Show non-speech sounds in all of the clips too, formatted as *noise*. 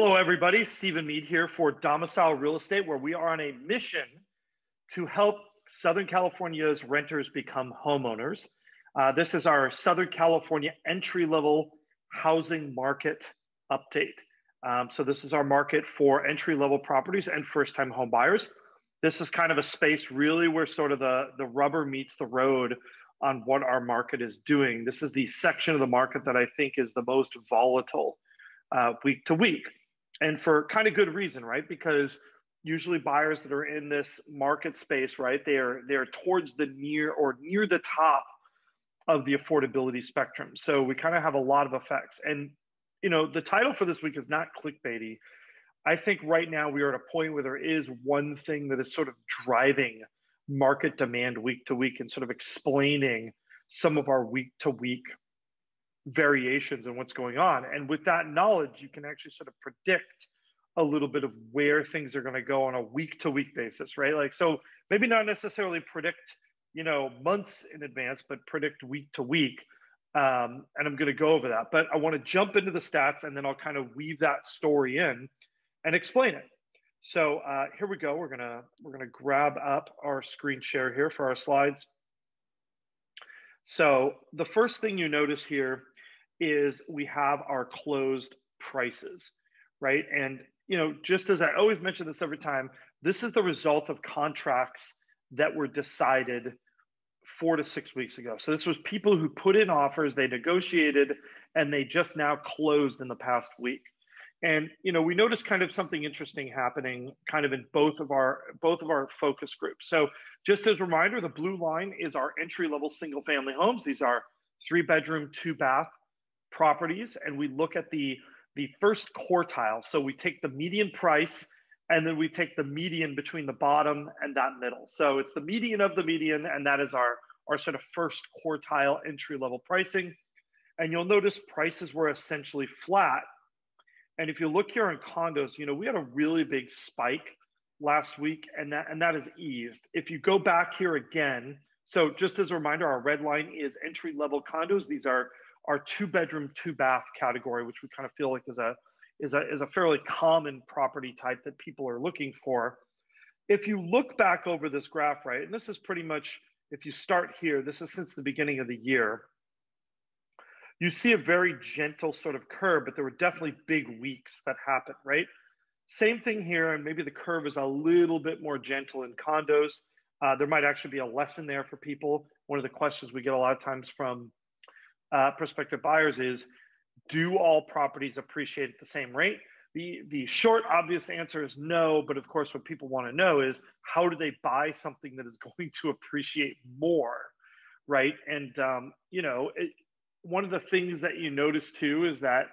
Hello, everybody. Stephen Mead here for Domicile Real Estate, where we are on a mission to help Southern California's renters become homeowners. Uh, this is our Southern California entry level housing market update. Um, so, this is our market for entry level properties and first time home buyers. This is kind of a space really where sort of the, the rubber meets the road on what our market is doing. This is the section of the market that I think is the most volatile uh, week to week. And for kind of good reason, right? Because usually buyers that are in this market space, right, they are they're towards the near or near the top of the affordability spectrum. So we kind of have a lot of effects. And you know, the title for this week is not clickbaity. I think right now we are at a point where there is one thing that is sort of driving market demand week to week and sort of explaining some of our week to week variations and what's going on. And with that knowledge, you can actually sort of predict a little bit of where things are going to go on a week to week basis, right? Like, so maybe not necessarily predict, you know, months in advance, but predict week to week. Um, and I'm going to go over that. But I want to jump into the stats and then I'll kind of weave that story in and explain it. So uh, here we go. We're gonna we're gonna grab up our screen share here for our slides. So the first thing you notice here is we have our closed prices, right? And you know, just as I always mention this every time, this is the result of contracts that were decided four to six weeks ago. So this was people who put in offers, they negotiated, and they just now closed in the past week. And you know, we noticed kind of something interesting happening kind of in both of our both of our focus groups. So just as a reminder, the blue line is our entry level single family homes. These are three bedroom, two bath properties and we look at the the first quartile. So we take the median price and then we take the median between the bottom and that middle. So it's the median of the median and that is our our sort of first quartile entry level pricing. And you'll notice prices were essentially flat. And if you look here in condos, you know, we had a really big spike last week and that and that is eased. If you go back here again, so just as a reminder, our red line is entry level condos. These are our two bedroom, two bath category, which we kind of feel like is a is a is a fairly common property type that people are looking for. If you look back over this graph, right, and this is pretty much if you start here, this is since the beginning of the year. You see a very gentle sort of curve, but there were definitely big weeks that happened, right? Same thing here, and maybe the curve is a little bit more gentle in condos. Uh, there might actually be a lesson there for people. One of the questions we get a lot of times from uh, prospective buyers is do all properties appreciate at the same rate? The, the short, obvious answer is no. But of course, what people want to know is how do they buy something that is *laughs* going to appreciate more? Right. And, um, you know, it, one of the things that you notice too is that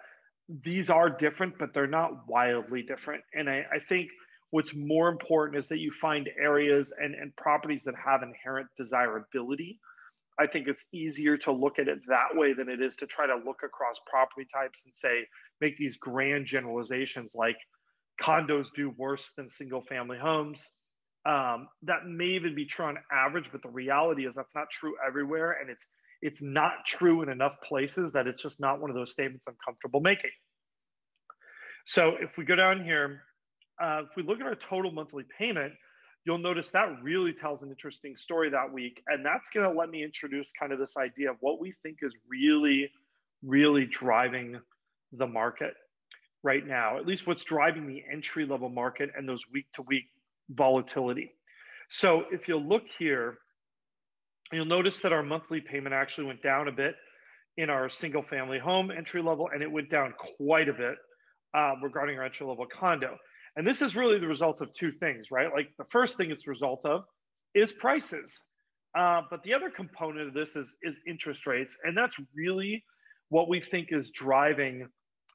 these are different, but they're not wildly different. And I, I think what's more important is that you find areas and, and properties that have inherent desirability I think it's easier to look at it that way than it is to try to look across property types and say, make these grand generalizations like condos do worse than single family homes. Um, that may even be true on average, but the reality is that's not true everywhere. And it's it's not true in enough places that it's just not one of those statements I'm comfortable making. So if we go down here, uh, if we look at our total monthly payment, you'll notice that really tells an interesting story that week. And that's going to let me introduce kind of this idea of what we think is really, really driving the market right now, at least what's driving the entry level market and those week to week volatility. So if you look here, you'll notice that our monthly payment actually went down a bit in our single family home entry level, and it went down quite a bit uh, regarding our entry level condo. And this is really the result of two things, right? Like the first thing it's the result of is prices. Uh, but the other component of this is, is interest rates. And that's really what we think is driving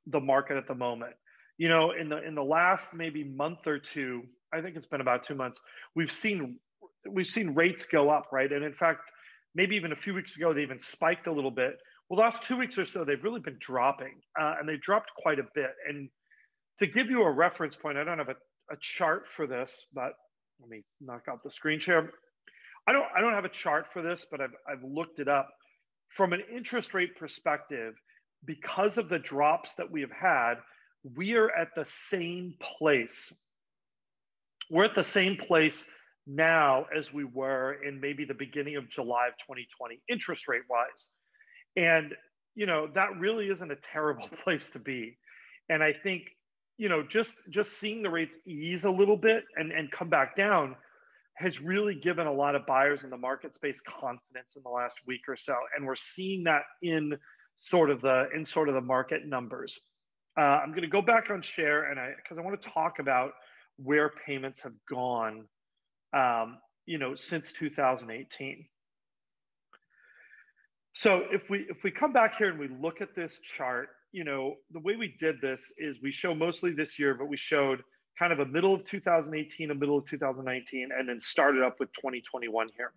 the market at the moment. You know, in the in the last maybe month or two, I think it's been about two months, we've seen we've seen rates go up, right? And in fact, maybe even a few weeks ago, they even spiked a little bit. Well, last two weeks or so, they've really been dropping, uh, and they dropped quite a bit. And to give you a reference point, I don't have a, a chart for this, but let me knock out the screen share. I don't, I don't have a chart for this, but I've, I've looked it up. From an interest rate perspective, because of the drops that we have had, we are at the same place. We're at the same place now as we were in maybe the beginning of July of 2020, interest rate wise. And, you know, that really isn't a terrible *laughs* place to be. And I think, you know, just just seeing the rates ease a little bit and, and come back down has really given a lot of buyers in the market space confidence in the last week or so. And we're seeing that in sort of the in sort of the market numbers. Uh, I'm going to go back on share and I because I want to talk about where payments have gone um, you know, since 2018. So if we if we come back here and we look at this chart, you know, the way we did this is we show mostly this year, but we showed kind of a middle of 2018, a middle of 2019, and then started up with 2021 here.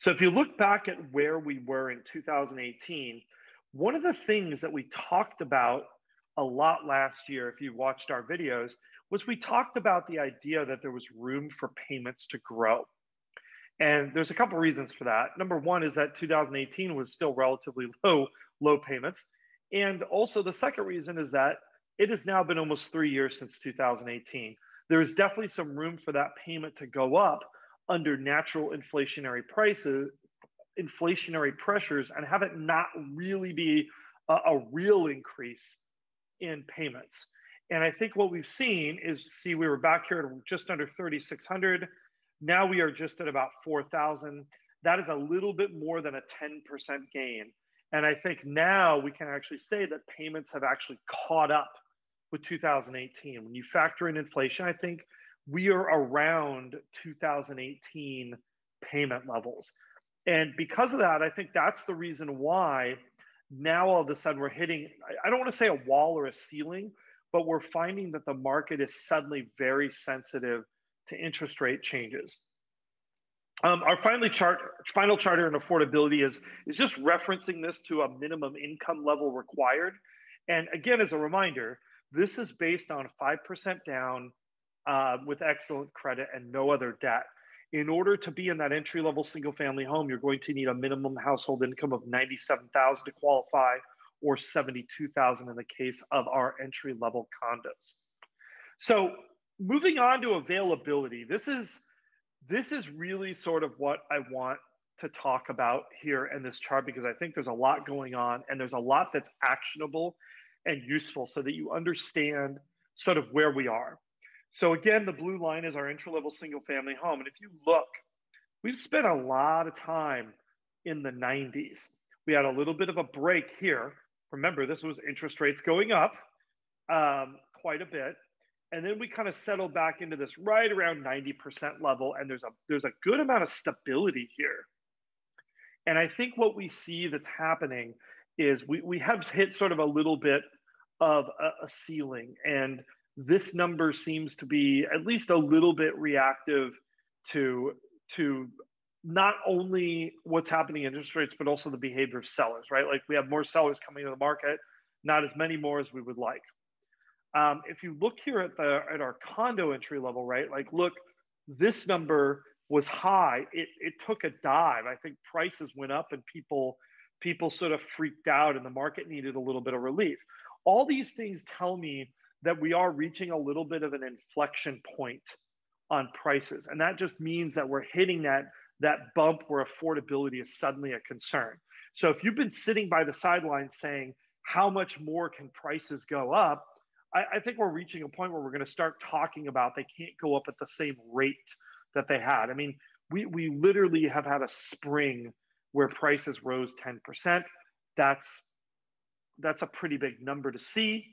So if you look back at where we were in 2018, one of the things that we talked about a lot last year, if you watched our videos, was we talked about the idea that there was room for payments to grow. And there's a couple reasons for that. Number one is that 2018 was still relatively low, low payments. And also the second reason is that it has now been almost three years since 2018. There is definitely some room for that payment to go up under natural inflationary prices, inflationary pressures, and have it not really be a, a real increase in payments. And I think what we've seen is see, we were back here at just under 3,600. Now we are just at about 4,000. That is a little bit more than a 10% gain. And I think now we can actually say that payments have actually caught up with 2018. When you factor in inflation, I think we are around 2018 payment levels. And because of that, I think that's the reason why now all of a sudden we're hitting, I don't want to say a wall or a ceiling, but we're finding that the market is suddenly very sensitive to interest rate changes. Um, our finally chart, final charter and affordability is, is just referencing this to a minimum income level required. And again, as a reminder, this is based on 5% down uh, with excellent credit and no other debt. In order to be in that entry level single family home, you're going to need a minimum household income of 97,000 to qualify or 72,000 in the case of our entry level condos. So moving on to availability, this is this is really sort of what I want to talk about here in this chart because I think there's a lot going on and there's a lot that's actionable and useful so that you understand sort of where we are. So again, the blue line is our entry level single family home. And if you look, we've spent a lot of time in the 90s. We had a little bit of a break here remember this was interest rates going up um, quite a bit and then we kind of settle back into this right around 90% level and there's a there's a good amount of stability here and i think what we see that's happening is we, we have hit sort of a little bit of a, a ceiling and this number seems to be at least a little bit reactive to to not only what's happening in interest rates, but also the behavior of sellers, right? Like we have more sellers coming to the market, not as many more as we would like. Um, if you look here at the at our condo entry level, right? Like, look, this number was high. It it took a dive. I think prices went up and people people sort of freaked out and the market needed a little bit of relief. All these things tell me that we are reaching a little bit of an inflection point on prices. And that just means that we're hitting that that bump where affordability is suddenly a concern. So if you've been sitting by the sidelines saying, how much more can prices go up? I, I think we're reaching a point where we're going to start talking about they can't go up at the same rate that they had. I mean, we, we literally have had a spring where prices rose 10%. That's that's a pretty big number to see.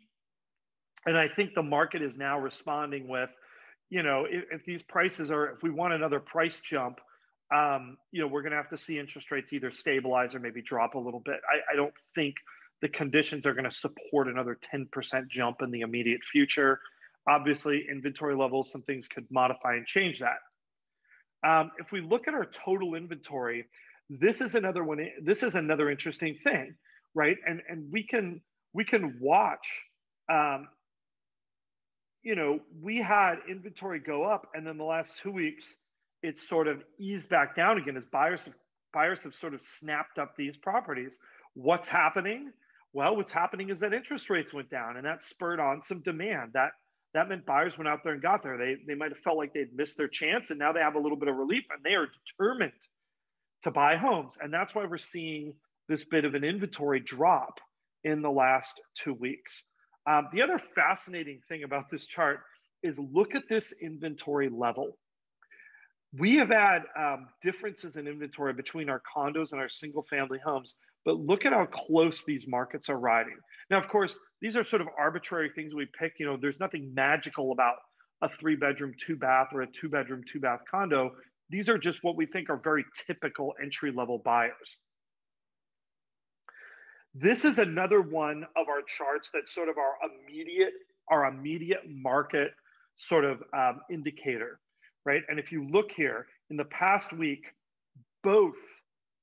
And I think the market is now responding with, you know, if, if these prices are, if we want another price jump, um, you know, we're going to have to see interest rates either stabilize or maybe drop a little bit. I, I don't think the conditions are going to support another 10% jump in the immediate future. Obviously, inventory levels, some things could modify and change that. Um, if we look at our total inventory, this is another one. This is another interesting thing, right? And and we can we can watch. Um, you know, we had inventory go up, and then the last two weeks it's sort of eased back down again as buyers buyers have sort of snapped up these properties. What's happening? Well, what's happening is that interest rates went down and that spurred on some demand. That that meant buyers went out there and got there. They they might have felt like they'd missed their chance and now they have a little bit of relief and they are determined to buy homes. And that's why we're seeing this bit of an inventory drop in the last two weeks. Um, the other fascinating thing about this chart is look at this inventory level. We have had um, differences in inventory between our condos and our single family homes, but look at how close these markets are riding. Now, of course, these are sort of arbitrary things we pick. You know, there's nothing magical about a three bedroom, two bath, or a two bedroom, two bath condo. These are just what we think are very typical entry level buyers. This is another one of our charts that sort of our immediate, our immediate market sort of um, indicator, right? And if you look here in the past week, both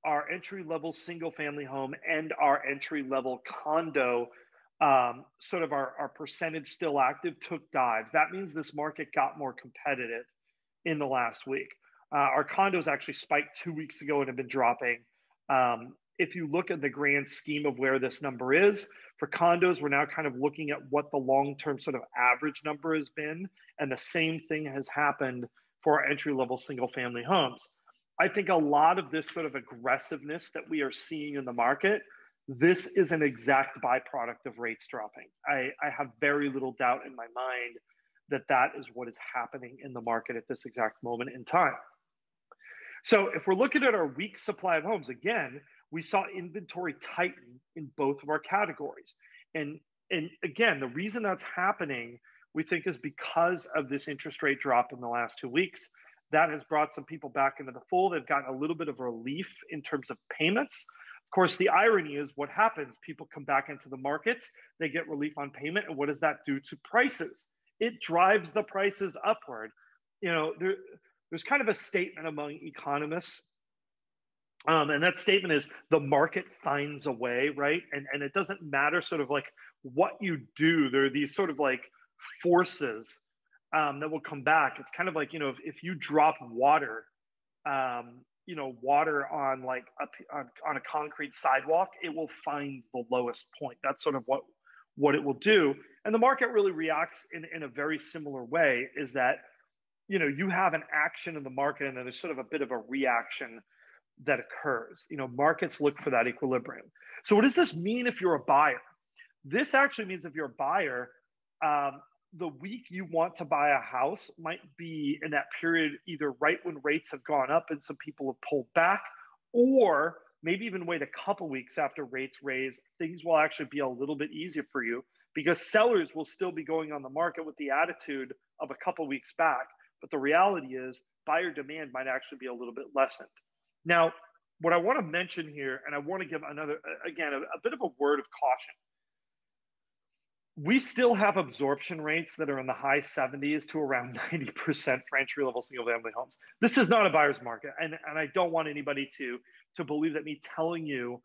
our entry level single family home and our entry level condo, um, sort of our, our percentage still active took dives. That means this market got more competitive in the last week. Uh, our condos actually spiked two weeks ago and have been dropping. Um, if you look at the grand scheme of where this number is for condos, we're now kind of looking at what the long term sort of average number has been. And the same thing has happened for entry level single family homes. I think a lot of this sort of aggressiveness that we are seeing in the market, this is an exact byproduct of rates dropping. I, I have very little doubt in my mind that that is what is happening in the market at this exact moment in time. So if we're looking at our weak supply of homes, again, we saw inventory tighten in both of our categories. And, and again, the reason that's happening, we think, is because of this interest rate drop in the last two weeks. That has brought some people back into the fold. They've gotten a little bit of relief in terms of payments. Of course, the irony is what happens people come back into the market, they get relief on payment. And what does that do to prices? It drives the prices upward. You know, there, there's kind of a statement among economists um, and that statement is the market finds a way, right? And and it doesn't matter sort of like what you do. There are these sort of like forces um, that will come back. It's kind of like you know if, if you drop water, um, you know water on like a, on, on a concrete sidewalk, it will find the lowest point. That's sort of what what it will do. And the market really reacts in in a very similar way. Is that you know you have an action in the market and then there's sort of a bit of a reaction that occurs. You know, markets look for that equilibrium. So, what does this mean if you're a buyer? This actually means if you're a buyer, um, the week you want to buy a house might be in that period, either right when rates have gone up and some people have pulled back, or maybe even wait a couple weeks after rates raise. Things will actually be a little bit easier for you because sellers will still be going on the market with the attitude of a couple weeks back. But the reality is, buyer demand might actually be a little bit lessened. Now, what I want to mention here, and I want to give another, again, a, a bit of a word of caution. We still have absorption rates that are in the high 70s to around *laughs* 90% for entry level single family homes. This is not a buyer's market. And, and I don't want anybody to, to believe that me telling you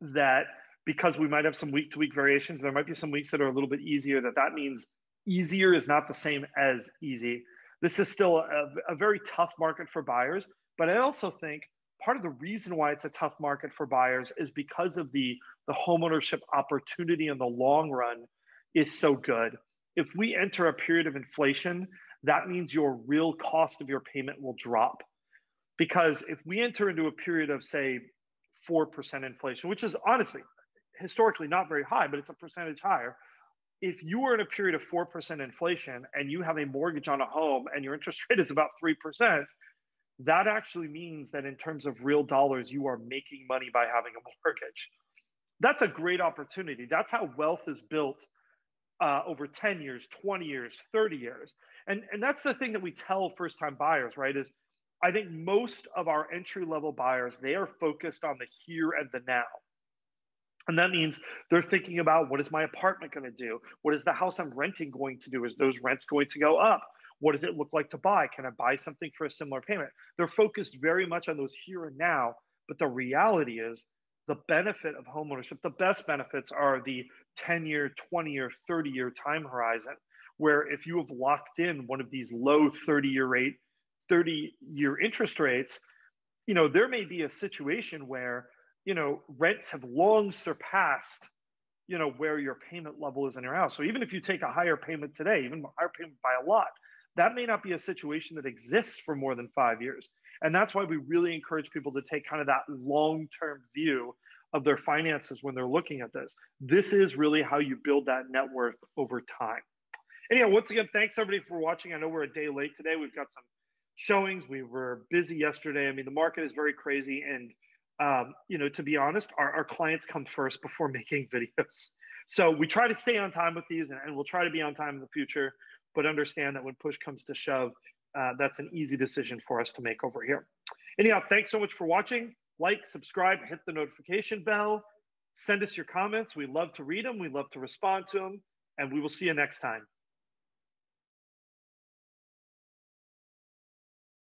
that because we might have some week to week variations, there might be some weeks that are a little bit easier, that that means easier is not the same as easy. This is still a, a very tough market for buyers. But I also think part of the reason why it's a tough market for buyers is because of the, the homeownership opportunity in the long run is so good. If we enter a period of inflation, that means your real cost of your payment will drop. Because if we enter into a period of, say, 4% inflation, which is honestly historically not very high, but it's a percentage higher. If you are in a period of 4% inflation and you have a mortgage on a home and your interest *laughs* rate is about 3%, that actually means that in terms of real dollars, you are making money by having a *laughs* mortgage. That's a great opportunity. That's how wealth is built uh, over 10 years, 20 years, 30 years. And, and that's the thing that we tell first time buyers, right? Is I think most of our entry level buyers, they are focused on the here and the now. And that means they're thinking about what is my apartment going to do? What is the house I'm renting going to do? Is those rents going to go up? What does it look like to buy? Can I buy something for a similar payment? They're focused very much on those here and now. But the reality is, the benefit of homeownership, the best benefits are the 10 year, 20 year, 30 year time horizon, where if you have locked in one of these low 30 year rate, 30 year interest rates, you know, there may be a situation where, you know, rents have long surpassed you know where your payment level is in your house. So even if you take a higher payment today, even higher payment by a lot, that may not be a situation that exists for more than five years. And that's why we really encourage people to take kind of that long term view of their finances when they're looking at this. This is really how you build that net worth over time. Anyhow, once again, thanks everybody for watching. I know we're a day late today. We've got some showings. We were busy yesterday. I mean, the market is very crazy. And, um, you know, to be honest, our, our clients come first before *laughs* making videos. So we try to stay on time with these and, and we'll try to be on time in the future, but understand that when push comes to shove, uh, that's an easy decision for us to make over here. Anyhow, thanks so much for watching. Like, subscribe, hit the notification bell, send us your comments. We love to read them, we love to respond to them, and we will see you next time.